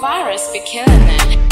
virus be killing it.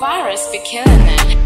Virus be killing it.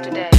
Today.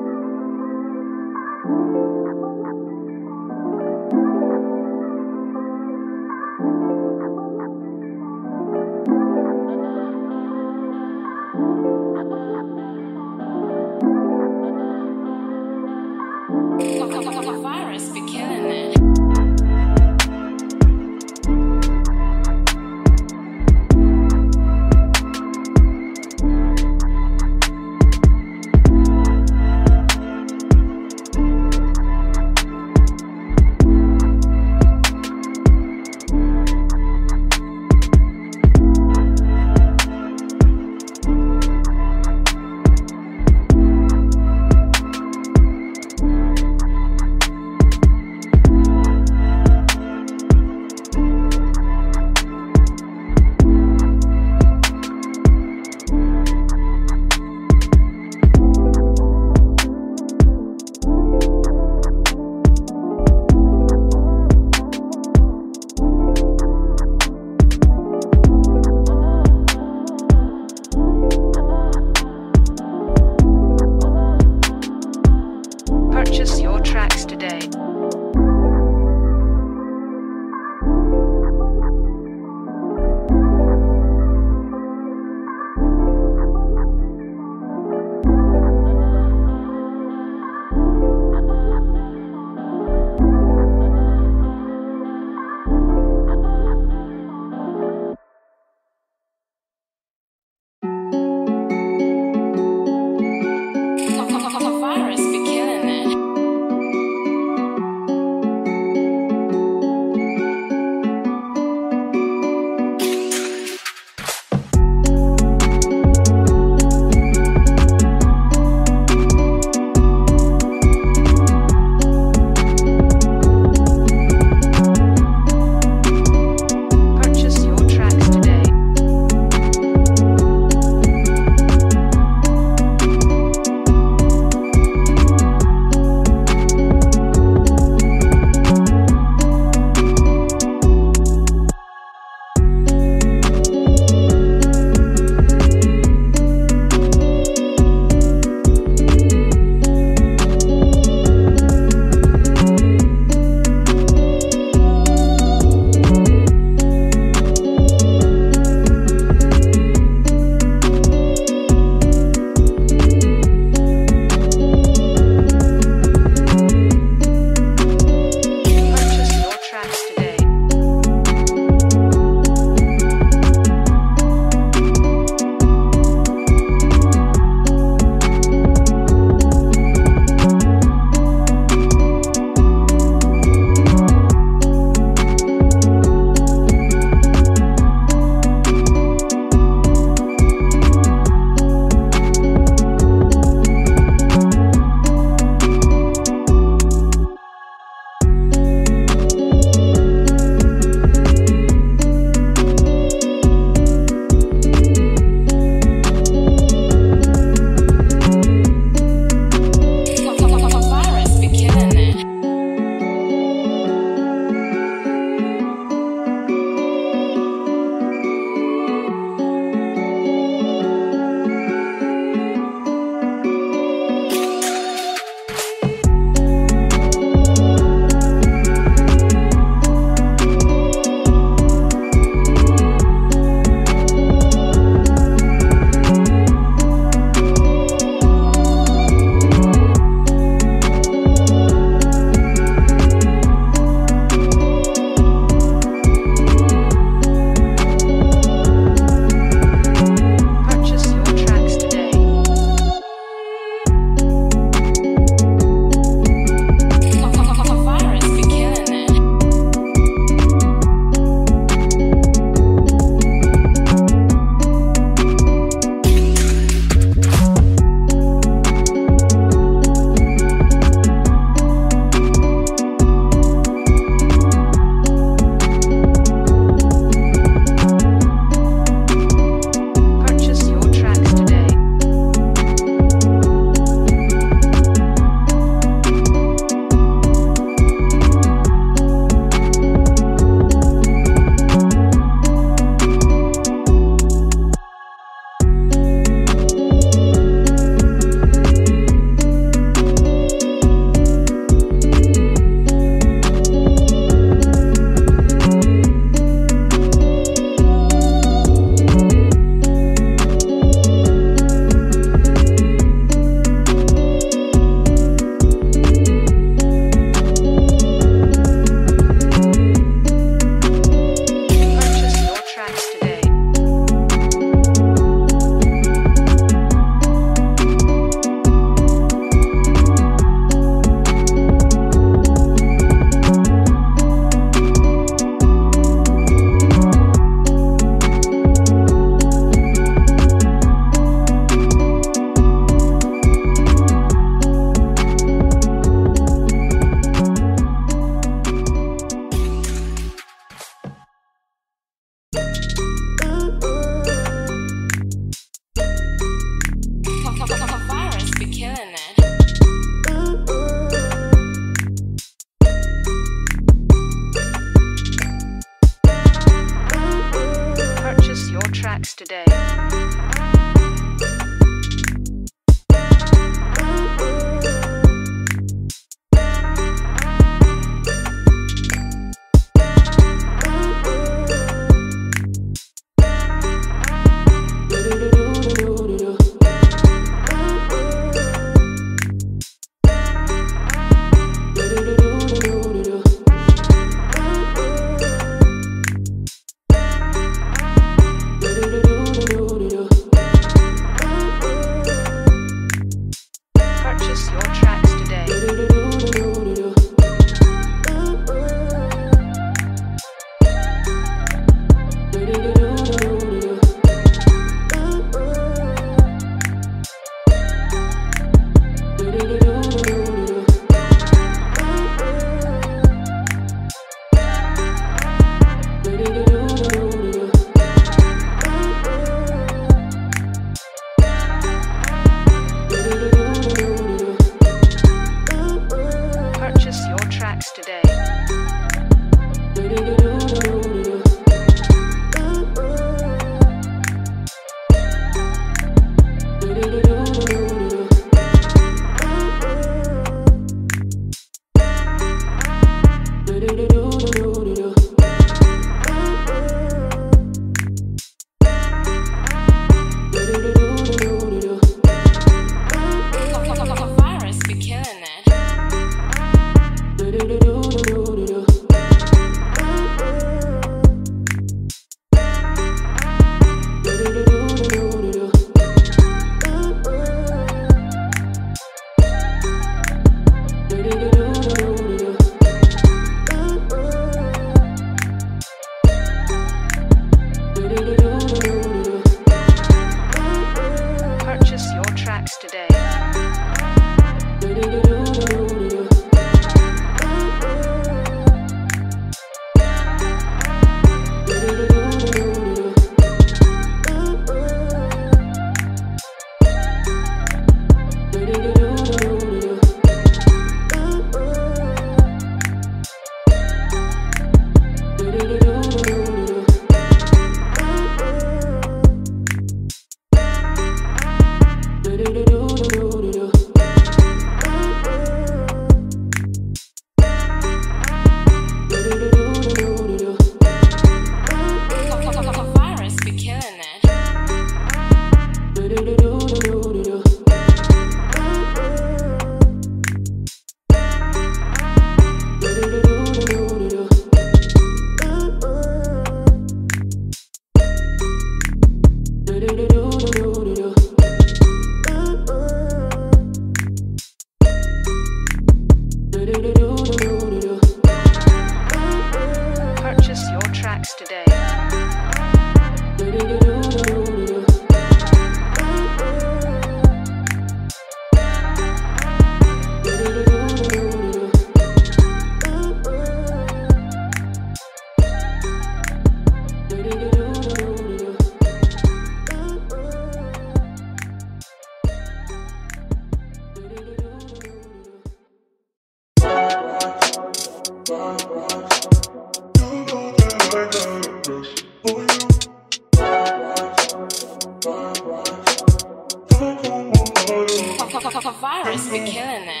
Be killing it.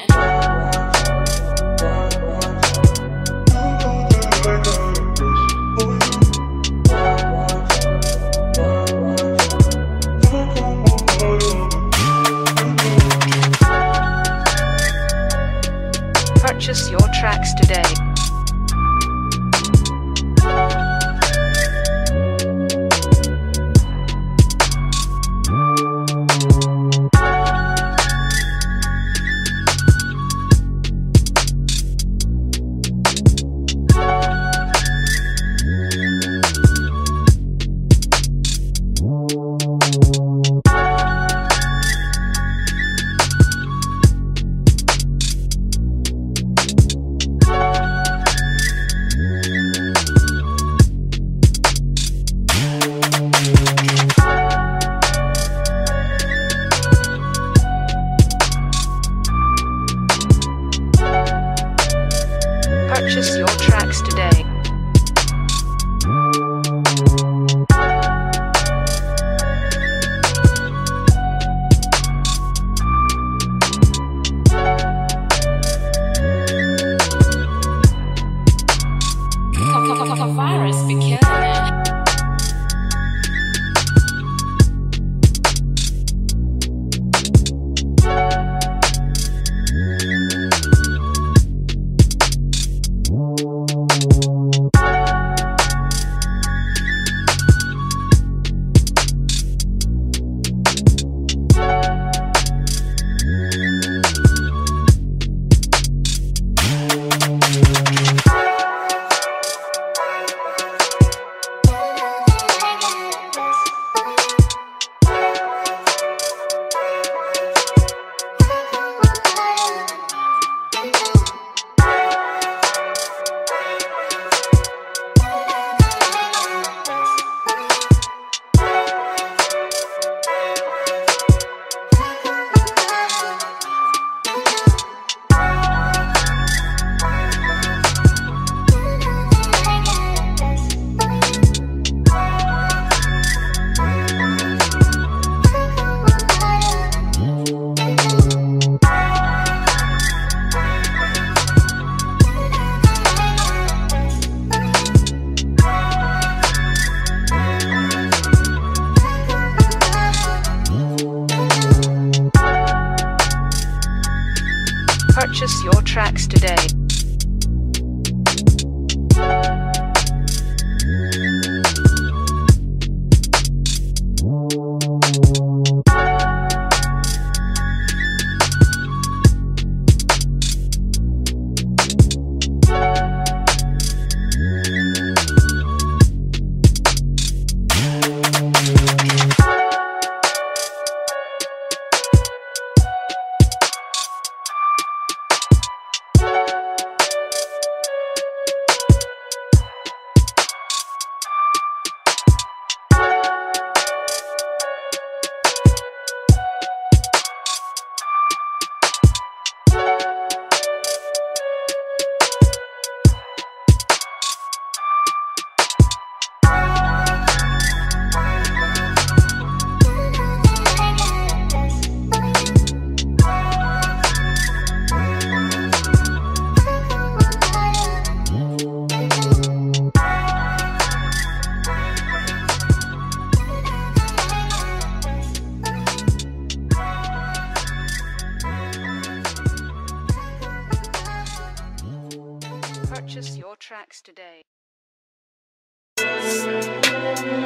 Tracks today.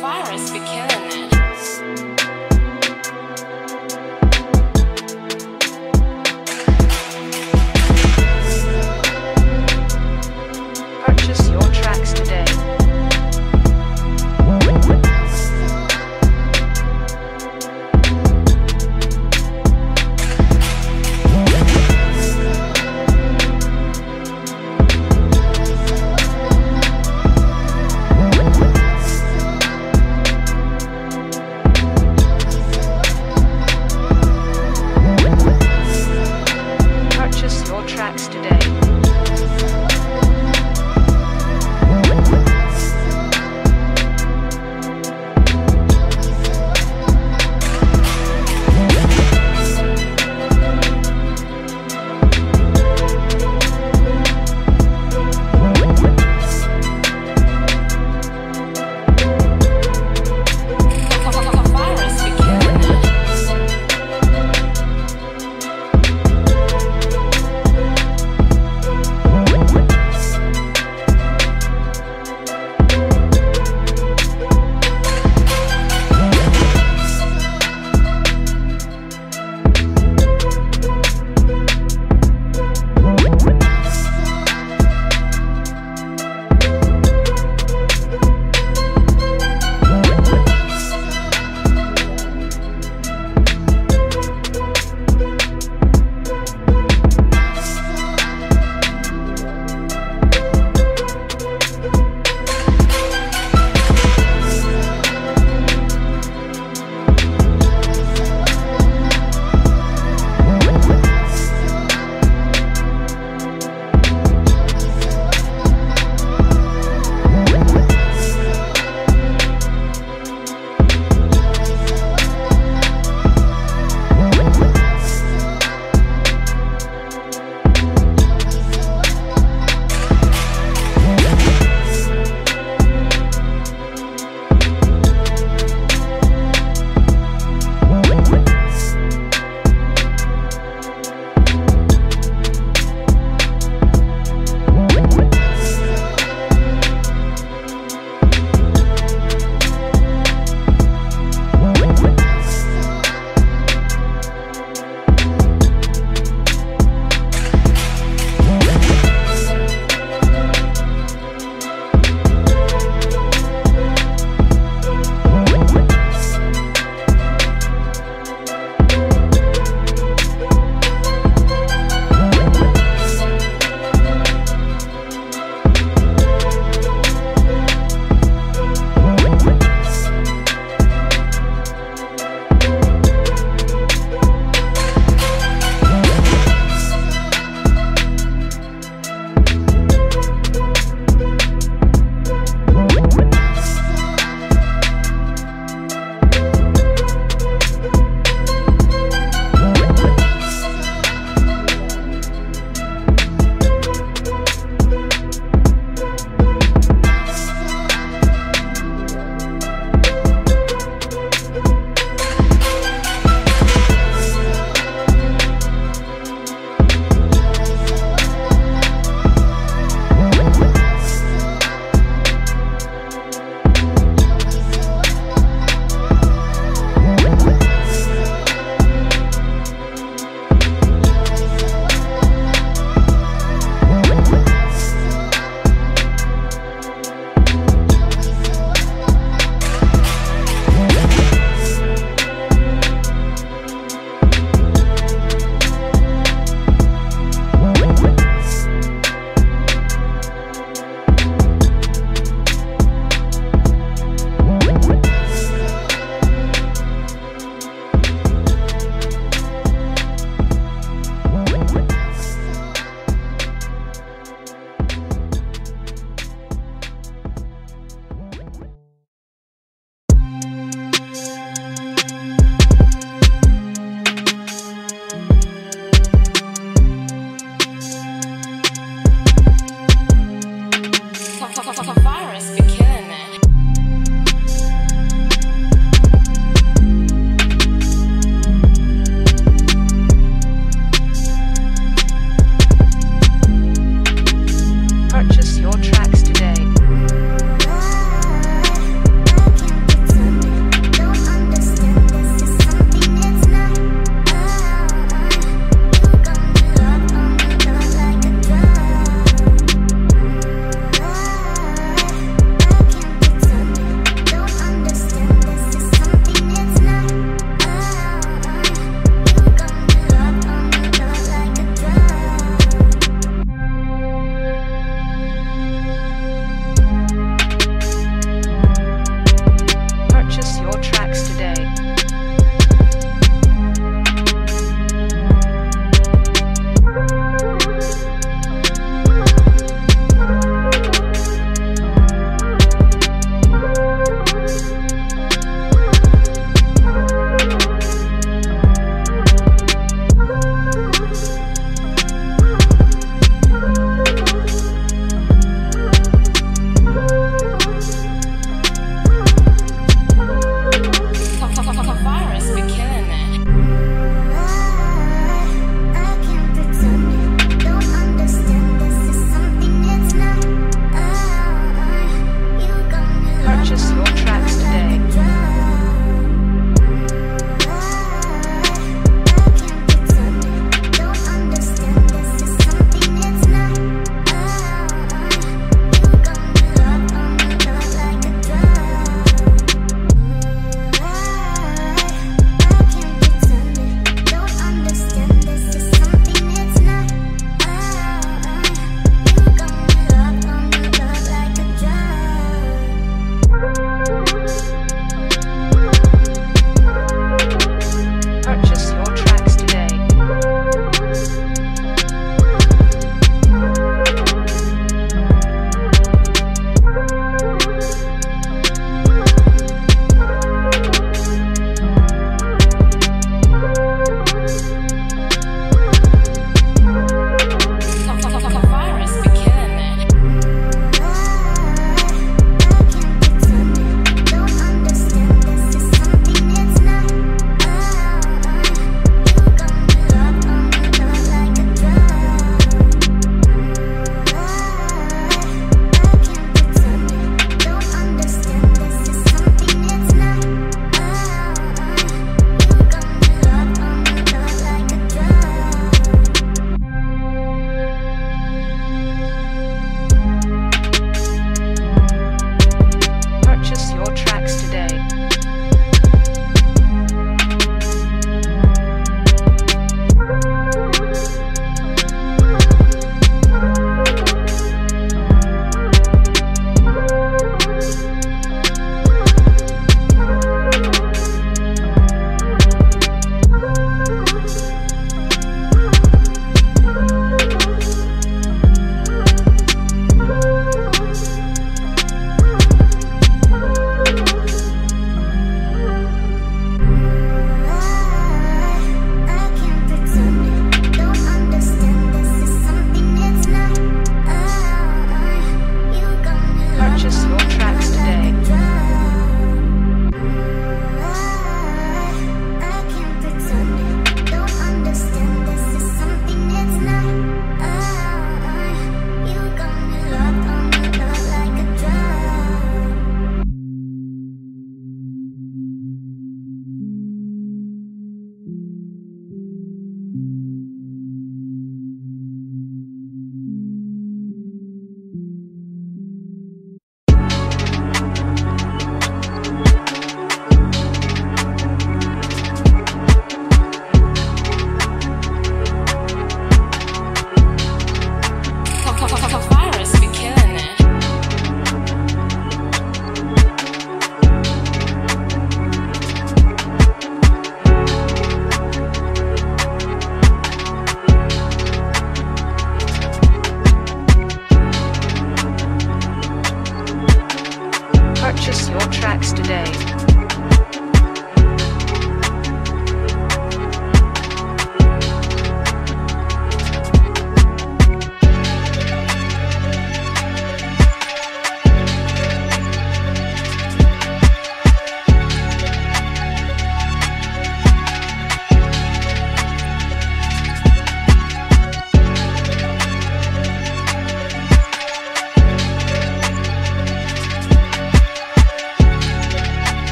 Virus be killing